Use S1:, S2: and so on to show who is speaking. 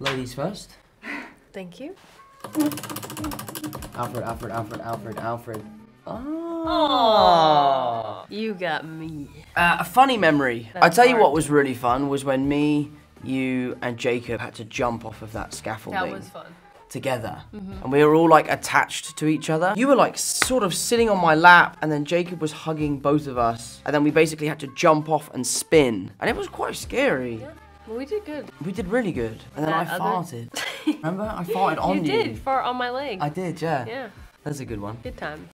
S1: Ladies first.
S2: Thank you.
S1: Alfred, Alfred, Alfred, Alfred, Alfred.
S2: Oh. You got me.
S1: Uh, a funny memory. I tell you
S2: hard.
S1: what was really fun was when me, you, and Jacob had to jump off of that scaffolding
S2: That was fun.
S1: together,
S2: Mm-hmm.
S1: and we were all like attached to each other. You were like sort of sitting on my lap, and then Jacob was hugging both of us, and then we basically had to jump off and spin, and it was quite scary.
S2: Well, we did good.
S1: We did really good, and then
S2: That
S1: I
S2: other-
S1: farted. Remember? I farted on
S2: you
S1: you.
S2: did fart on my leg.
S1: I did, yeah.
S2: yeah.
S1: That's a good one.
S2: Good time.